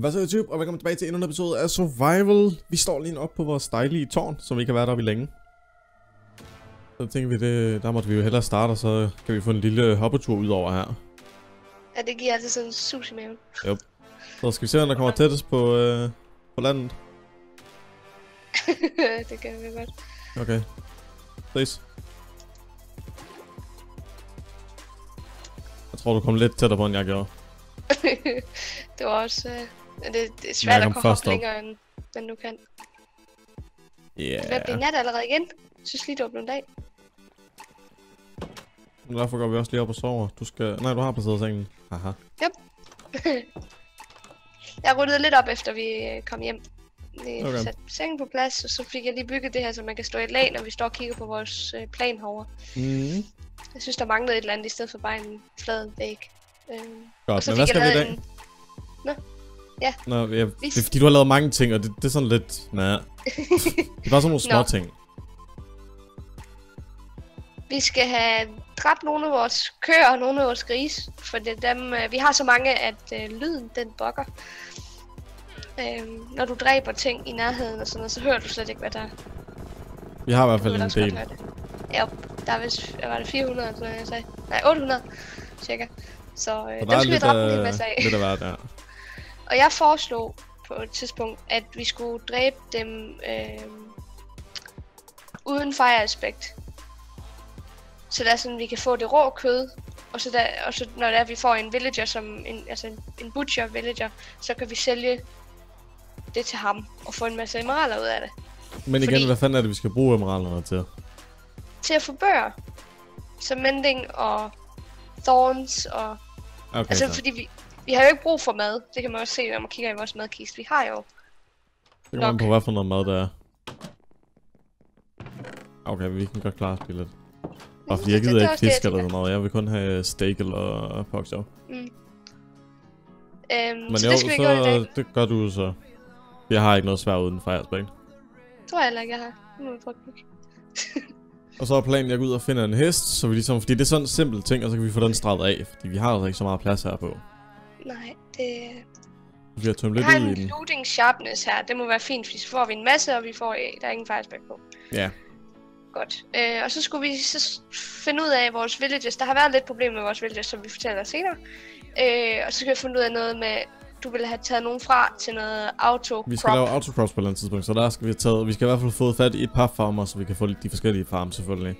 Hvad så YouTube, og velkommen tilbage til endnu en episode af Survival. Vi står lige op på vores dejlige tårn, som vi kan være deroppe i længe. Så tænker vi, det, der måtte vi jo hellere starte, og så kan vi få en lille hoppetur ud over her. Ja, det giver altid sådan en sus i maven. Så skal vi se, om der kommer tættest på, øh, på landet. det kan vi godt. Okay. Ses. Jeg tror, du kom lidt tættere på, end jeg gjorde. det var også... Øh, men det, det er svært at komme op længere, end man nu kan. Ja. Det er blive nat allerede igen. Jeg synes lige, det var blevet dag. Derfor går vi også lige op og sover. Du skal... Nej, du har placeret sengen. Haha. Jeg ryddede lidt op, efter vi øh, kom hjem. Vi Okay. satte sengen på plads, og så fik jeg lige bygget det her, så man kan stå i et lag, når vi står og kigger på vores øh, plan herovre. Mm. Jeg synes, der manglede et eller andet, i stedet for bare en flad væg. Øhm, og Godt, så men hvad skal vi i dag? en... Nå, ja, det Vi- er fordi, du har lavet mange ting, og det, det er sådan lidt... Nej. det er bare sådan nogle små Nå. ting. Vi skal have dræbt nogle af vores køer og nogle af vores grise. For det er dem, øh, vi har så mange, at øh, lyden den bokker. Øhm, når du dræber ting i nærheden og sådan noget, så hører du slet ikke, hvad der er. Vi har i hvert fald en del. det. Ja, der er vist, var det 400, eller sådan noget, jeg sagde? Nej, 800, cirka. Så øh, Så dem skal vi dræbe en hel masse af. lidt af hvert, ja. Og jeg foreslog på et tidspunkt, at vi skulle dræbe dem øh, uden fire aspect. Så det er sådan, vi kan få det rå kød, og så, der, og så når det er, vi får en villager, som en, altså en, en butcher villager, så kan vi sælge det til ham og få en masse emeralder ud af det. Men igen, Fordi- hvad fanden er det, vi skal bruge emeralderne til? Til at få bøger, som mending og thorns og... Okay, altså, så. fordi vi, vi har jo ikke brug for mad. Det kan man også se, når man kigger i vores madkiste. Vi har jo det kommer an på, hvad for noget mad der er. Okay, vi kan godt klare os lidt. Og fordi jeg gider er ikke fisk eller sådan noget. Jeg vil kun have steak eller pork chop. Mm. Øhm, Men så jo, det skal vi gøre i dag. så det gør du så. Jeg har ikke noget svært uden aspect. tror jeg heller ikke, jeg har. Nu må vi prøve. Og så er planen, at jeg går ud og finder en hest, så vi ligesom, fordi det er sådan en simpel ting, og så kan vi få den streget af, fordi vi har altså ikke så meget plads her på. Nej, det... Vi har tømt Jeg lidt har ud i en den. looting sharpness her. Det må være fint, fordi så får vi en masse, og vi får... øh, Der er ingen fireback på. Ja. Godt. Øh, og så skulle vi så finde ud af vores villages. Der har været lidt problemer med vores villages, som vi fortæller senere. Øh, og så skal vi finde ud af noget med... Du ville have taget nogen fra til noget auto Vi skal lave autocross på et eller andet tidspunkt, så der skal vi have taget, vi skal i hvert fald få fat i et par farmer, så vi kan få de forskellige farme selvfølgelig.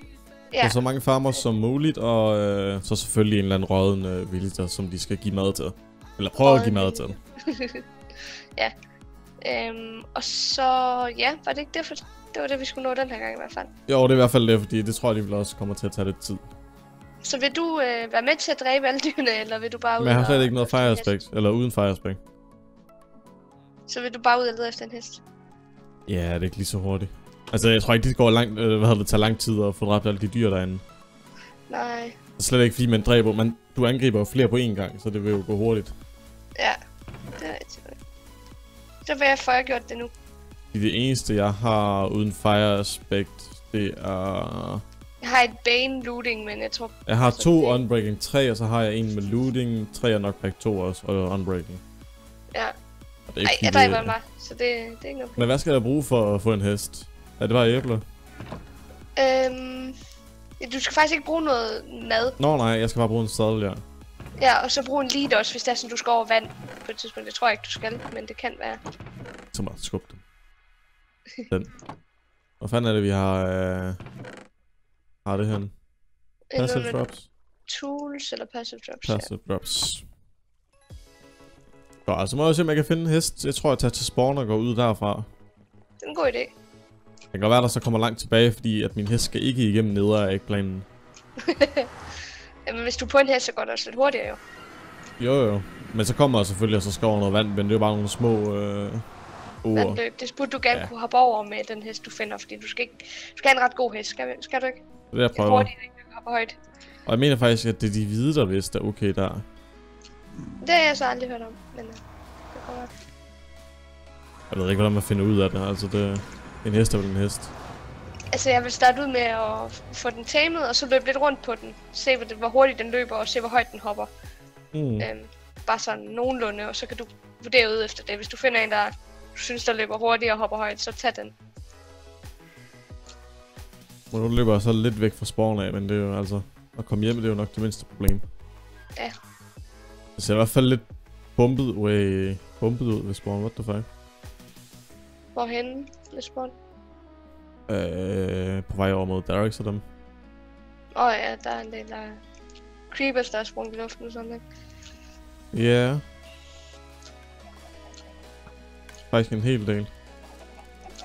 Ja, Så så mange farmer som muligt, og øh, så selvfølgelig en eller anden råden øh, villager, som de skal give mad til. Eller prøve at give mad til. øhm, og så... Ja, var det ikke det? For, det var det, vi skulle nå den her gang i hvert fald. Jo, det er i hvert fald det, fordi det tror jeg, de vil også kommer til at tage lidt tid. Så vil du øh, være med til at dræbe alle dyrene, eller vil du bare ud Men jeg har og- slet ikke noget fire aspect, eller uden fire aspect. Så vil du bare ud og lede efter en hest? Ja, det er ikke lige så hurtigt. Altså, jeg tror ikke, det går langt, øh, hvad hedder det, tager lang tid at få dræbt alle de dyr derinde. Nej. Det er slet ikke, fordi man dræber, man, du angriber jo flere på én gang, så det vil jo gå hurtigt. Ja, det er rigtigt. Så vil jeg få jeg gjort det nu. Det eneste, jeg har uden fire aspect, det er... Jeg har et bane looting, men jeg tror... Jeg har Altså, to det- unbreaking 3, og så har jeg en med looting, 3 og knockback 2 også, og unbreaking. Ja. Og det er Ej, fordi, jeg det- dræber mig, så det, det er ikke noget Men hvad skal jeg bruge for at få en hest? Er det bare æbler? Øhm, du skal faktisk ikke bruge noget mad. Nå nej, jeg skal bare bruge en sadel, ja. Ja, og så brug en lead også, hvis det er sådan, du skal over vand på et tidspunkt. Det tror jeg ikke, du skal, men det kan være. Så må jeg skubbe dem. Den. Hvor fanden er det, vi har... Øh... Har det her? Øh, Passive drops. Tools eller passive drops. Ja. Passive drops. Godt, altså må jeg se, om jeg kan finde en hest. Jeg tror, jeg tager til spawn og går ud derfra. Det er en god idé. Det kan godt være, der så kommer langt tilbage, fordi at min hest skal ikke igennem neder af eggplanen. Jamen, hvis du er på en hest, så går det også lidt hurtigere jo. Jo jo. Men så kommer jeg selvfølgelig, og så skal over noget vand, men det er jo bare nogle små øh, ord. Vandløb. Det burde du gerne Ja. kunne hoppe over med den hest, du finder, fordi du skal ikke... Du skal have en ret god hest, skal, skal du ikke? Det er jeg Det er prøver. hurtigt, ikke? Du hopper højt. Og jeg mener faktisk, at det er de hvide, der vidste er okay der. Det har jeg så aldrig hørt om, men uh, det går godt. Jeg ved ikke, hvordan man finder ud af det. Altså, det, en hest er vel en hest. Altså, jeg vil starte ud med at få den tamet, og så løbe lidt rundt på den. Se, hvor, det, hvor hurtigt den løber, og se, hvor højt den hopper. Mm. Øhm, bare sådan nogenlunde, og så kan du vurdere ud efter det. Hvis du finder en, der du synes, der løber hurtigt og hopper højt, så tag den. Men nu løber jeg så lidt væk fra spawn af, men det er jo altså... At komme hjem, det er jo nok det mindste problem. Ja. Det ser i hvert fald lidt bumpet, way, bumpet ud ved spawn. What the fuck? Hvorhenne, Lisbon? Øh, på vej over mod Derek og dem. Åh oh, ja, der er en del af creepers, der er sprunget i luften sådan, ikke? Ja. Yeah. Faktisk en hel del.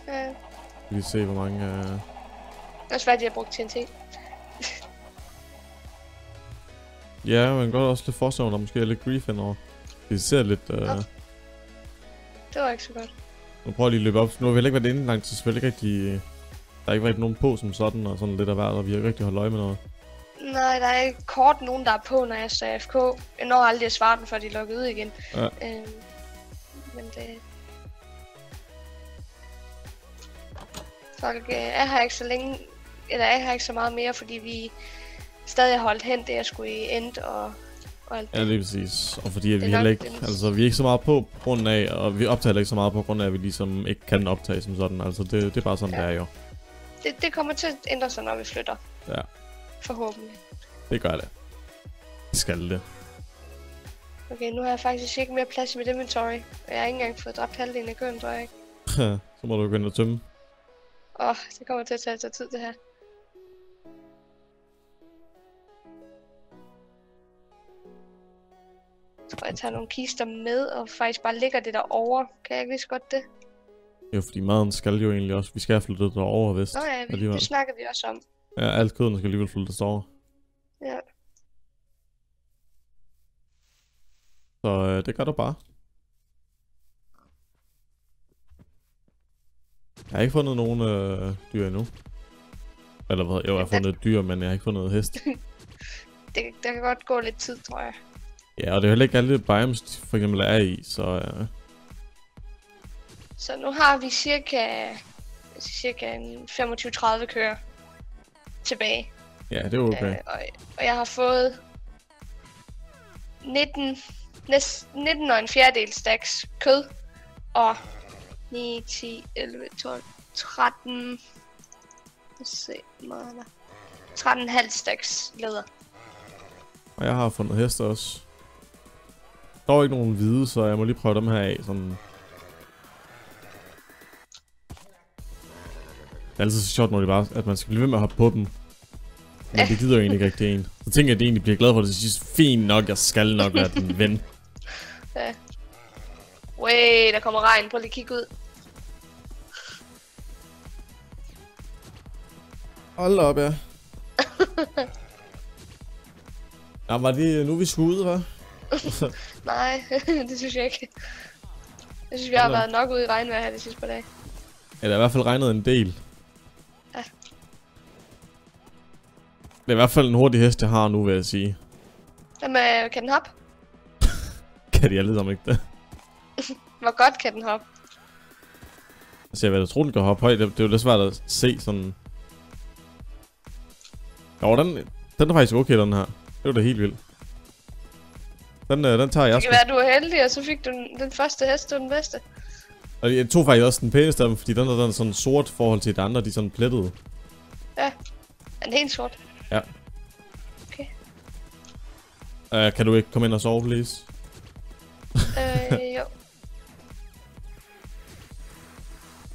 Ja. Vi kan se, hvor mange... Uh... Det er svært, at de har brugt TNT. ja, kan godt også lidt forsøg, der måske er lidt grief indover. Det ser lidt... Uh... Ja. Det var ikke så godt. Nu prøver jeg lige at løbe op. Nu har vi heller ikke været inde langt, så selvfølgelig ikke rigtig... Der har ikke været nogen på som sådan, og sådan lidt af hvert, og vi har ikke rigtig holdt øje med noget. Nej, der er ikke kort nogen, der er på, når jeg står AFK. Jeg når aldrig at svare den, før de er lukket ud igen. Ja. Øhm, men det... Folk øh, er her ikke så længe, eller er her ikke så meget mere, fordi vi stadig har holdt hen det, jeg skulle i end og, og alt Ja, det. lige præcis. Og fordi at vi er heller ikke... Altså, vi er ikke så meget på, på grund af... Og vi optager ikke så meget på grund af, at vi ligesom ikke kan optage som sådan. Altså, det, det er bare sådan, Ja. ja. det er jo. Det. Det kommer til at ændre sig, når vi flytter. Ja. Forhåbentlig. Det gør det. Det skal det. Okay, nu har jeg faktisk ikke mere plads i mit inventory. Og jeg har ikke engang fået dræbt halvdelen af køen, tror jeg ikke. så må du ind og tømme. Åh, oh, det kommer til at tage sig tid, det her. Jeg tror, jeg tager nogle kister med, og faktisk bare lægger det derovre. Kan jeg ikke lige så godt det? Jo, fordi maden skal jo egentlig også... Vi skal have flyttet derover, vist. Nå ja, vi, alligevel. det snakker vi også om. Ja, alt køden skal alligevel flyttes derover. Ja. Så øh, det gør du bare. Jeg har ikke fundet nogen øh, dyr endnu. Eller hvad? Jo, jeg har fundet et dyr, men jeg har ikke fundet hest. Det, der kan godt gå lidt tid, tror jeg. Ja, og det er heller ikke alle biomes, for eksempel er i, så øh, Så nu har vi cirka, cirka en 25-30 køer tilbage. ja, det er okay. Øh, og, og jeg har fået 19, næst, 19 og en fjerdedel stacks kød. Og 9, 10, 11, 12, 13... Lad os se, hvor meget er der? 13,5 stacks læder. Og jeg har fundet heste også. Der er ikke nogen hvide, så jeg må lige prøve dem her af, sådan... er altid så sjovt, når de bare, at man skal blive ved med at hoppe på dem. Men det gider jo egentlig ikke rigtig en. Så tænker jeg, at de egentlig bliver glad for det. Så siger fint nok, jeg skal nok være din ven. Ja. Way, der kommer regn. Prøv lige at kigge ud. Hold op, ja. ja, var det nu vi skulle ud, hva'? Nej, det synes jeg ikke. Jeg synes, vi har været nok ude i regnvejr her de sidste par dage. Ja, det er i hvert fald regnet en del. Det er i hvert fald en hurtig hest, jeg har nu, vil jeg sige. Hvad med, kan den hoppe? Kan de alle sammen ikke det? Hvor godt kan den hoppe? Altså, jeg vil da tro, den kan hoppe højt. Det, det er jo lidt svært at se sådan... Jo, den, den er faktisk okay, den her. Det var da helt vildt. Den, øh, den tager jeg Det sgu. kan være, du er heldig, og så fik du den, den første hest, det var den bedste. Og jeg tog faktisk også den pæneste af dem, fordi den der den er sådan sort forhold til de andre, de er sådan plettede. Er den helt sort? Ja. Okay. Uh, kan du ikke komme ind og sove, please? øh, jo.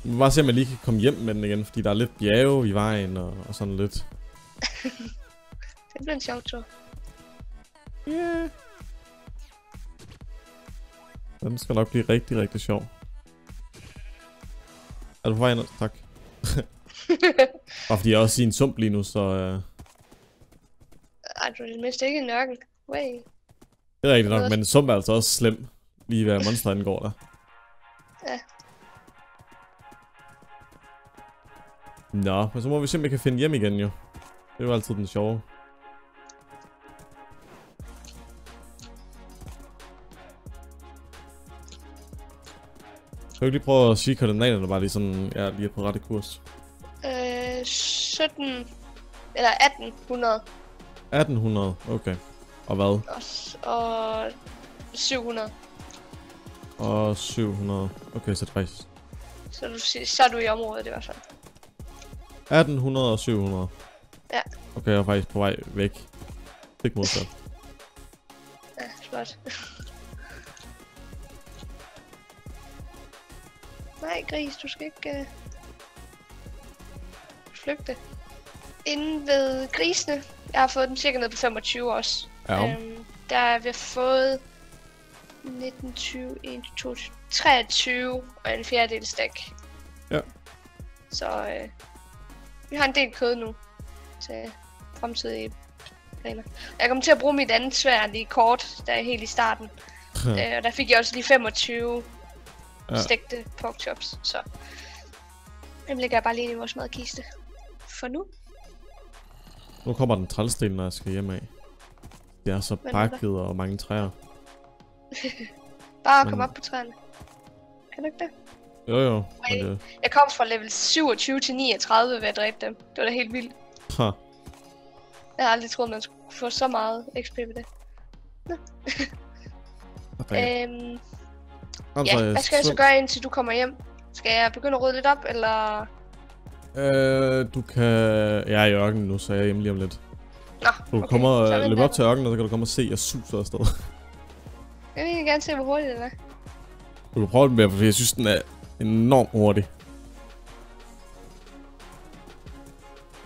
Vi må bare se, om jeg lige kan komme hjem med den igen, fordi der er lidt bjerge i vejen og, og sådan lidt. Det bliver en sjov tur. Yeah. Den skal nok blive rigtig, rigtig sjov. Er du på vej ind? Tak. og fordi jeg er også i en sump lige nu, så uh, Ej, du er det mindste ikke en ørken. Way. det er rigtigt nok, men sump er altså også slem. Lige hvad monster angår der. Ja. Nå, men så må vi se, om vi kan finde hjem igen jo. Det er jo altid den sjove. Kan du ikke lige prøve at sige koordinaterne, bare lige sådan, ja, lige er på rette kurs. Øh, 17... Eller 1800. 1800, okay. Og hvad? Og, og 700. og 700. Okay, så det faktisk Så, du, så er du i området i hvert fald. 1800 og 700. Ja. Okay, jeg er faktisk på vej væk. Stik modsat. Ja, flot. Nej, gris, du skal ikke uh... flygte. Inden ved grisene, jeg har fået den cirka ned på 25 også. Ja. Øhm, der har vi fået 19, 20, 21, 22, 23 og en fjerdedel stak. Ja. Så øh, vi har en del kød nu til fremtidige planer. Jeg kommer til at bruge mit andet svær lige kort, der er helt i starten. øh, og der fik jeg også lige 25 Ja. stegte pork chops, så dem lægger jeg bare lige i vores madkiste. For nu. Nu kommer den trælsten, når jeg skal hjem af. Det er så bakket og mange træer. Bare Men- kom op på træerne. Kan du ikke det? Jo jo, men det... Jeg kom fra level 27 til 39 ved at dræbe dem. Det var da helt vildt. Ha. Jeg har aldrig troet, man skulle få så meget XP ved det. Okay. Øhm, altså, ja, hvad skal jeg så gøre, indtil du kommer hjem? Skal jeg begynde at rydde lidt op, eller... Øh, du kan... Jeg er i ørkenen nu, så jeg er hjemme lige om lidt. Nå, Du okay. kommer venter løbe op til ørkenen, og så kan du komme og se, at jeg suser afsted. Jeg vil gerne se, hvor hurtigt det er. Du kan prøve den mere, for jeg synes, den er enormt hurtig.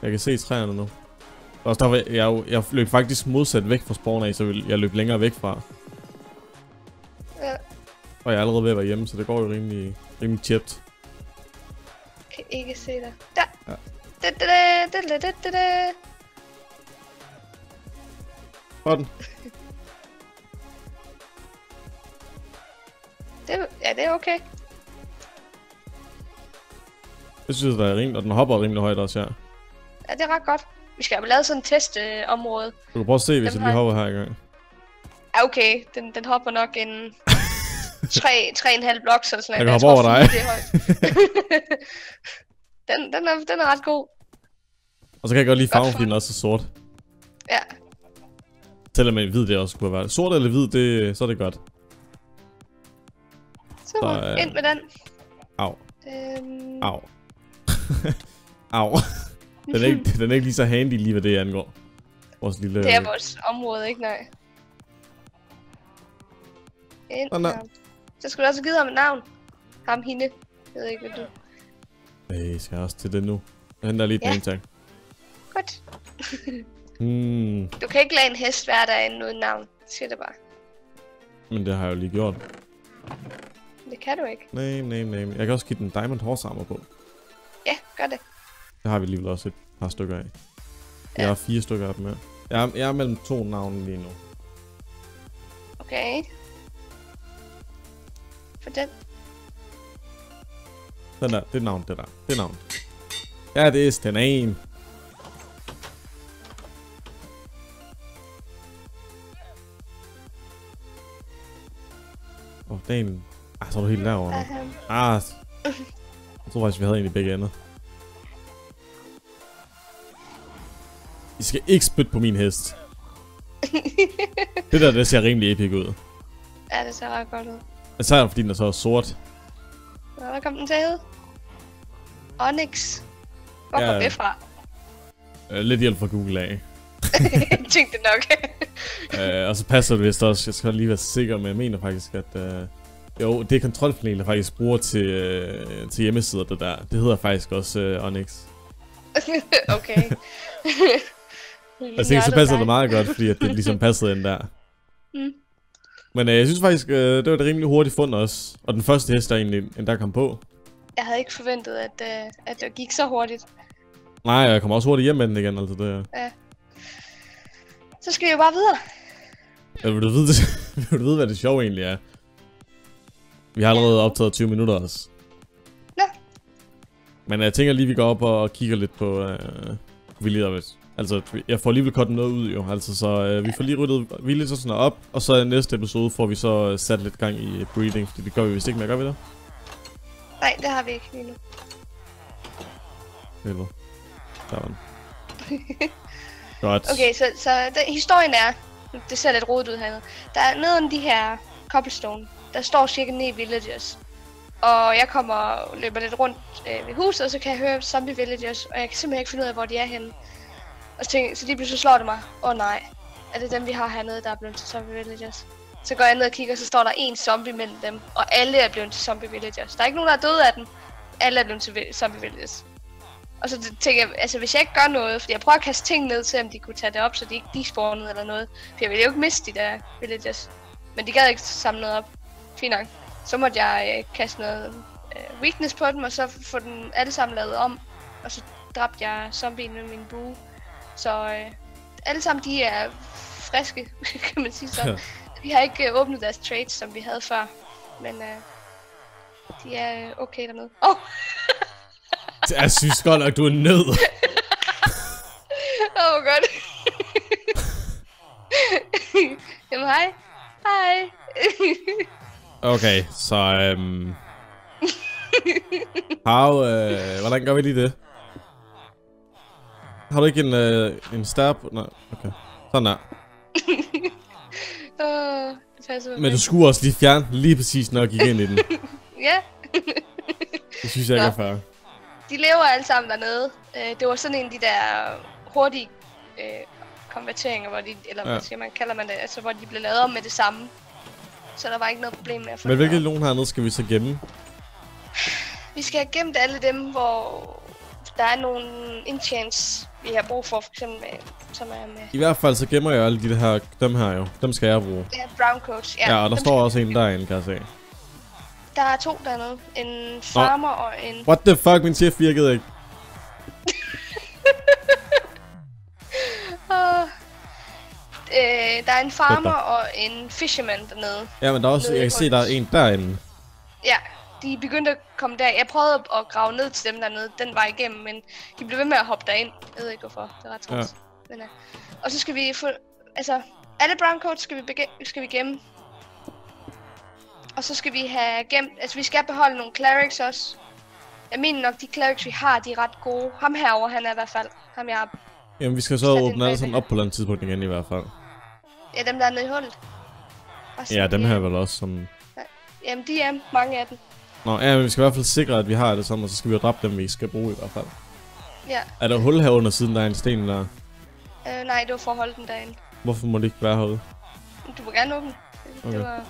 Jeg kan se træerne nu. Og der jeg, jeg, jeg løb faktisk modsat væk fra spawn af, så jeg- jeg løb længere væk fra. Ja. Og jeg er allerede ved at være hjemme, så det går jo rimelig, rimelig tjept. Kan ikke se dig. Der! Ja. Da, da, da, da, da, da, da. Sådan. Det, er- ja, det er okay. Det synes jeg, der er rimelig, og den hopper rimelig højt også, ja. Ja, det er ret godt. Vi skal have lavet sådan et testområde. Øh, område. Du kan prøve at se, hvis Dem jeg lige har- hopper her i gang. Ja, okay. Den, den hopper nok en 3, 3,5 blocks eller sådan Jeg kan hoppe over dig. det er højt. den, den, er, den er ret god. Og så kan jeg godt lide farven, for- fordi den også er sort. Ja. Selvom en hvid det også kunne været. Sort eller hvid, det, så er det godt. Super. Der er- Ind med den. Au. Øhm, Au. Au. Den er, ikke, den er ikke lige så handy lige hvad det angår. Vores lille... Det er vores område, ikke? Nej. Ind Nå, nå. Så skal du også have givet ham et navn. Ham, hende. Jeg ved ikke, hvad du... Nej, skal jeg også til det nu? Jeg henter lige Ja. name tag. Godt. Hmm, Du kan ikke lade en hest være derinde uden navn. Siger det bare. men det har jeg jo lige gjort. Det kan du ikke. Name, name, name. Jeg kan også give den diamond horse armor på. Ja, gør det. Det har vi alligevel også et par stykker af. Jeg Ja. har fire stykker af dem her. Jeg er, jeg er mellem to navne lige nu. Okay. For den. Den der, det er navn, det der. Det er navn. Ja, det er den en. Åh, oh, dagen. Ah, så er du helt derovre nu. Ah, jeg tror faktisk, vi havde en i begge ender. I skal ikke spytte på min hest. det der, det ser rimelig epic ud. Ja, det ser ret godt ud. Især fordi den er så sort. Nå, hvad kom den til at hedde? Onyx. Hvor Ja. kom det fra? Uh, lidt hjælp fra Google af. jeg tænkte det nok. uh, og så passer det vist også. Jeg skal lige være sikker, men jeg mener faktisk, at... Uh, jo, det er kontrolpanel, der faktisk bruger til, uh, til hjemmesider, det der. Det hedder faktisk også uh, Onyx. okay. Jeg tænker, så passer det meget godt, fordi at det ligesom passede ind der. Mm. Men øh, jeg synes faktisk, øh, det var et rimelig hurtigt fund også. Og den første hest, der egentlig endda kom på. Jeg havde ikke forventet, at, uh, at det gik så hurtigt. Nej, jeg kommer også hurtigt hjem med den igen, altså det. Så skal vi jo bare videre. Ja, vil, du vide, vil du vide, hvad det sjove egentlig er? Vi har allerede optaget 20 minutter også. Nå. Men jeg tænker lige, vi går op og kigger lidt på øh, Village. Altså, jeg får alligevel kottet noget ud jo. Altså, så øh, vi får lige ryddet sådan op. Og så i næste episode får vi så øh, sat lidt gang i breeding. Fordi det gør vi vist ikke mere, gør vi det? Nej, det har vi ikke lige nu. Eller? Der var den. Godt. Okay, så, så den, historien er... Det ser lidt rodet ud hernede. Der er nede de her cobblestone. der står cirka 9 villagers. Og jeg kommer og løber lidt rundt øh, ved huset, og så kan jeg høre zombie villagers, og jeg kan simpelthen ikke finde ud af, hvor de er henne. Og så, tænker, så lige pludselig slår det mig, åh oh, nej, er det dem, vi har hernede, der er blevet til zombie villagers? Så går jeg ned og kigger, og så står der en zombie mellem dem, og alle er blevet til zombie villagers. Der er ikke nogen, der er døde af dem. Alle er blevet til zombie villagers. Og så tænker jeg, altså hvis jeg ikke gør noget, fordi jeg prøver at kaste ting ned til, om de kunne tage det op, så de ikke despawnede eller noget. For jeg ville jo ikke miste de der villagers. Men de gad ikke samle noget op. Fint nok. Så måtte jeg øh, kaste noget øh, weakness på dem, og så få dem alle sammen lavet om. Og så dræbte jeg zombien med min bue. Så øh, alle sammen de er friske, kan man sige så. Vi har ikke øh, åbnet deres trades, som vi havde før. Men øh, de er øh, okay dernede. Åh! Oh! Jeg synes godt nok, du er nød. Åh, oh, godt. Jamen, hej. Hej. Okay, så øhm... How, øh, hvordan gør vi lige det? Har du ikke en, øh, en stab? Nej, okay. Sådan der. Åh, Men du skulle også lige fjerne lige præcis, når jeg gik ind i den. Ja, Det synes jeg ikke er fair. de lever alle sammen dernede. Øh, det var sådan en af de der hurtige øh, konverteringer, hvor de, eller Ja. hvad siger man, kalder man det, altså hvor de blev lavet om med det samme. Så der var ikke noget problem med at få Men hvilke nogen hernede skal vi så gemme? Vi skal have gemt alle dem, hvor der er nogle enchants, vi har brug for, for eksempel med, som er med I hvert fald så gemmer jeg alle de her, dem her jo. Dem skal jeg bruge. ja, brown coats. Ja, og der står også en derinde, kan jeg se. Der er to dernede. En farmer og en... What the fuck, min chef virkede ikke. Uh, øh, der er en farmer og en fisherman dernede. Ja, men der er også, jeg kan se, der er en derinde. Ja, de begyndte at komme der. Jeg prøvede at grave ned til dem dernede den vej igennem, men de blev ved med at hoppe derind. Jeg ved ikke hvorfor. Det er ret træls. Ja. Men, uh, og så skal vi få... Altså, alle brown coats skal vi, skal vi gemme. Og så skal vi have gemt... Altså, vi skal beholde nogle clerics også. Jeg mener nok, de clerics, vi har, de er ret gode. Ham herover han er i hvert fald. Ham jeg har... Jamen, vi skal så åbne alle sammen op på et eller andet tidspunkt igen i hvert fald. Ja, dem der er nede i hullet. Ja, dem de her er- er vel også som... Jamen, de er mange af dem. Nå, ja, men vi skal i hvert fald sikre, at vi har det sammen, og så skal vi jo dræbe dem, vi skal bruge i hvert fald. Ja. Er der hul her under siden, der er en sten der? Øh, nej, det var for at holde den derinde. Hvorfor må det ikke være herude? Du må gerne åbne. Det, Okay. det var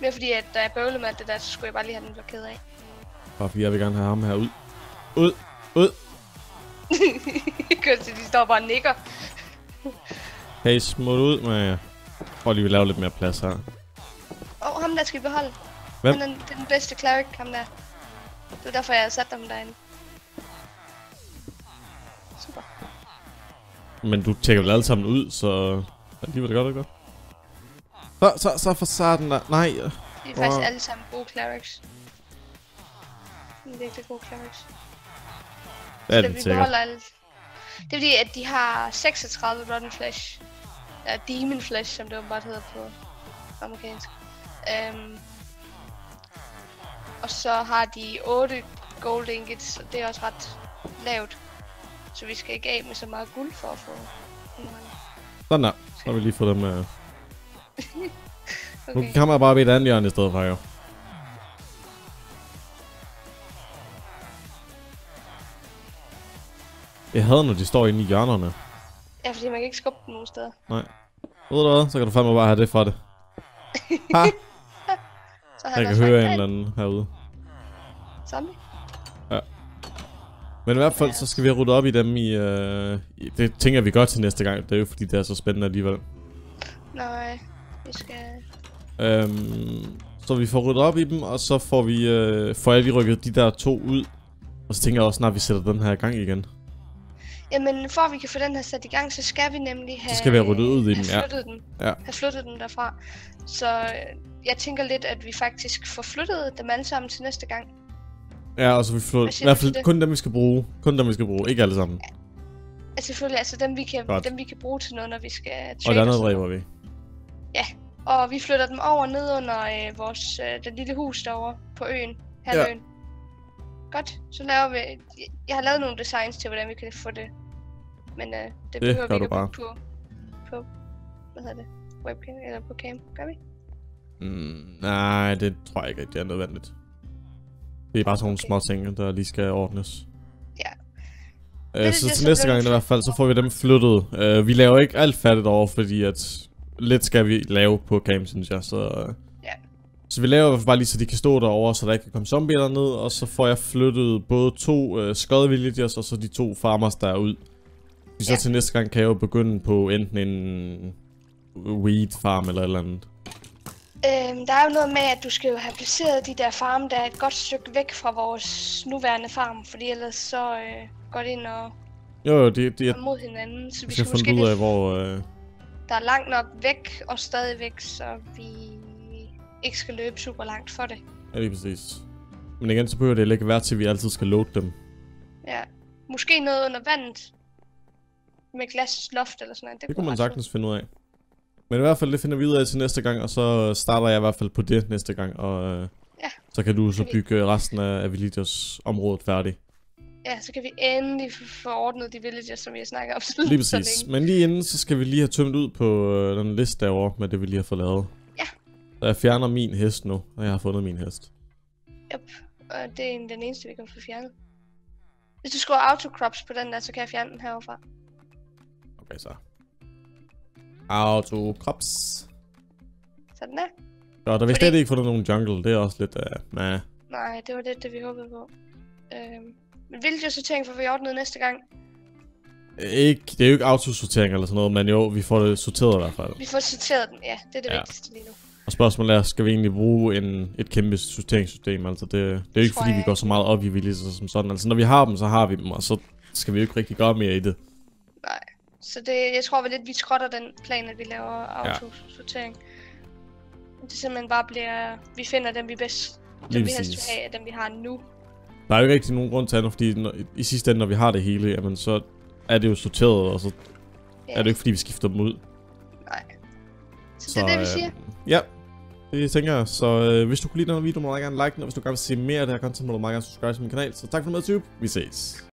mere fordi, at da jeg bøvlede med alt det der, så skulle jeg bare lige have den blokeret af. Bare fordi jeg vil gerne have ham her ud. Ud! Ud! Til de står bare og nikker. Hey, smut ud med jer. Prøv lige at lave lidt mere plads her. Åh, oh, ham der skal vi beholde. Hvem? Han er, er den bedste cleric, ham der. Det var derfor, jeg havde sat ham derinde. Super. Men du tjekker vel alle sammen ud, så... Alligevel det godt, det godt. Så, så, så for satan der. Nej. De er Wow. faktisk alle sammen gode clerics. De er virkelig gode clerics. Det er Så det vi beholder alle. Det er fordi, at de har 36 Rotten Flesh. Ja, Demon Flesh, som det åbenbart hedder på amerikansk. Um, og så har de 8 gold ingots, og det er også ret lavt. Så vi skal ikke af med så meget guld for at få. Sådan der. Så har vi lige fået dem... Nu Okay. kan man bare ved et andet hjørne i stedet for, jo. Jeg hader, når de står inde i hjørnerne. Ja, fordi man kan ikke skubbe dem nogen steder. Ved du hvad? Så kan du fandme bare have det fra det. Ha! Så Jeg kan høre en eller anden herude. Zombie. Men i hvert fald, så skal vi have ryddet op i dem i... Øh, i det tænker vi godt til næste gang. Det er jo fordi, det er så spændende alligevel. Nej, vi skal... Øhm, så vi får ryddet op i dem, og så får vi øh, får jeg lige rykket de der to ud. Og så tænker jeg også snart, vi sætter den her i gang igen. Jamen, for at vi kan få den her sat i gang, så skal vi nemlig have... Så skal vi have ryddet ud i den, have ja. flyttet den. Ja. Have flyttet den derfra. Så øh, jeg tænker lidt, at vi faktisk får flyttet dem alle sammen til næste gang. Ja, og så vi Hvad i hvert fald det? kun dem, vi skal bruge. Kun dem, vi skal bruge. Ikke alle sammen. Altså selvfølgelig, altså dem vi, kan, Godt. dem vi kan bruge til noget, når vi skal Og det trade andet dræber vi. Og vi flytter dem over ned under øh, vores, øh, den lille hus derovre på øen. Halvøen. Ja. Godt, så laver vi... Jeg har lavet nogle designs til, hvordan vi kan få det. Men øh, det, behøver gør vi ikke bare. på, på... Hvad hedder det? Webcam eller på cam. Gør vi? Mm, nej, det tror jeg ikke rigtig er nødvendigt. Det er bare sådan nogle Okay. små ting, der lige skal ordnes. Ja. Øh, det så det, til næste gang i det hvert fald, så får vi dem flyttet. Øh, vi laver ikke alt fattigt over, fordi at lidt skal vi lave på camp, synes jeg. Så, øh, Ja. så vi laver bare lige, så de kan stå derovre, så der ikke kan komme zombier derned. Og så får jeg flyttet både to øh, skød villagers, og så de to farmers der er ud. Så Ja. til næste gang kan jeg jo begynde på enten en weed farm eller et eller andet. Øhm, der er jo noget med, at du skal jo have placeret de der farme, der er et godt stykke væk fra vores nuværende farm, fordi ellers så øh, går det ind og Jo, jo, det, det, jeg mod hinanden, så vi skal skal finde måske ud af, hvor... Øh, der er langt nok væk og stadigvæk, så vi ikke skal løbe super langt for det. ja, lige præcis. Men igen, så behøver det ikke være til, at vi altid skal load dem. Ja. Måske noget under vandet med glasloft eller sådan noget. Det kunne man sagtens finde ud af. Men i hvert fald, det finder vi ud af til næste gang, og så starter jeg i hvert fald på det næste gang, og øh, Ja. så kan du så Kan vi- bygge resten af, af Villagers området færdig. Ja, så kan vi endelig få ordnet de villagers, som vi har snakket om Lige præcis. Men lige inden, så skal vi lige have tømt ud på øh, den liste derovre, med det vi lige har fået lavet. Ja. Så jeg fjerner min hest nu, og jeg har fundet min hest. Og det er en- den eneste, vi kan få fjernet. Hvis du skriver autocrops på den der, så kan jeg fjerne den heroverfra. Okay, så. Auto crops. Sådan der. Godt, og vi har Fordi- slet ikke fundet nogen jungle, det er også lidt, uh, nah. Nej, det var det, det vi håbede på. Øhm, men villager sortering får vi ordnet næste gang. Ikke, det er jo ikke autosortering eller sådan noget, men jo, vi får det sorteret i hvert fald. Vi får sorteret den, ja. Det er det Ja. ja. vigtigste lige nu. Og spørgsmålet er, skal vi egentlig bruge en, et kæmpe sorteringssystem? Altså det, det er jo ikke Tror fordi, vi jeg går så meget op i villager som sådan. Altså når vi har dem, så har vi dem, og så skal vi jo ikke rigtig gøre mere i det. Så det, jeg tror vel lidt, vi skrotter den plan, at vi laver autosortering. Det simpelthen bare bliver, vi finder dem, vi bedst, Lige dem vi helst vil have, af dem vi har nu. Der er jo ikke rigtig nogen grund til andet, fordi når, i sidste ende, når vi har det hele, jamen så er det jo sorteret, og så Ja. er det jo ikke fordi, vi skifter dem ud. Nej. Så, så det er det, vi øh, siger. Ja, det tænker jeg. Så øh, hvis du kunne lide den her video, må du meget gerne like den, og hvis du gerne vil se mere af det her content, må du meget gerne subscribe til min kanal. Så tak for med, YouTube. Vi ses.